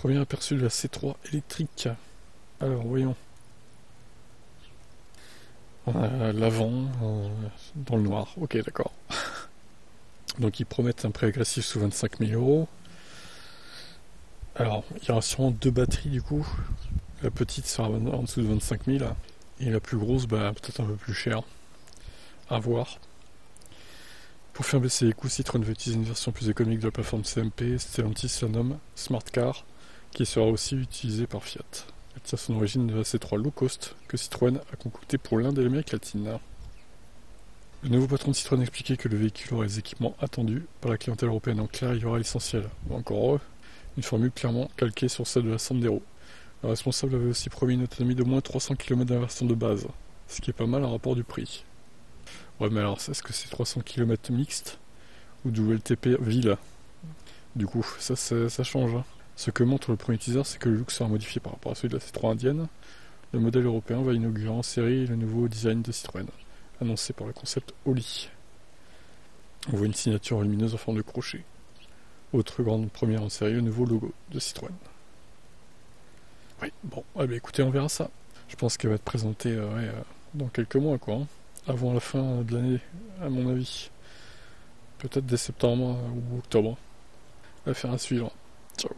Premier aperçu de la C3 électrique. Alors, voyons. l'avant euh, dans le noir. Ok, d'accord. Donc, ils promettent un prix agressif sous 25 000 euros. Alors, il y aura sûrement deux batteries du coup. La petite sera en dessous de 25 000 et la plus grosse, bah, peut-être un peu plus chère. À voir. Pour faire baisser les coûts, Citroën veut utiliser une version plus économique de la plateforme CMP. Stellantis la nomme Smart Car, qui sera aussi utilisée par Fiat. Elle tient son origine de la C3 low cost que Citroën a concocté pour l'Inde et l'Amérique latine. Le nouveau patron de Citroën expliquait que le véhicule aurait les équipements attendus par la clientèle européenne. En clair, il y aura l'essentiel. Encore une formule clairement calquée sur celle de la Sandero. Le responsable avait aussi promis une autonomie de moins 300 km dans la version de base, ce qui est pas mal en rapport du prix. Ouais, mais alors, est-ce que c'est 300 km mixte ou WLTP ville Du coup, ça, ça, change. Hein. Ce que montre le premier teaser, c'est que le look sera modifié par rapport à celui de la C3 indienne. Le modèle européen va inaugurer en série le nouveau design de Citroën, annoncé par le concept Oli. On voit une signature lumineuse en forme de crochet. Autre grande première en série, le nouveau logo de Citroën. Oui, bon, eh bien, écoutez, on verra ça. Je pense qu'elle va être présentée euh, euh, dans quelques mois, quoi. Hein avant la fin de l'année, à mon avis. Peut-être dès septembre ou octobre. Affaire à suivre. Ciao.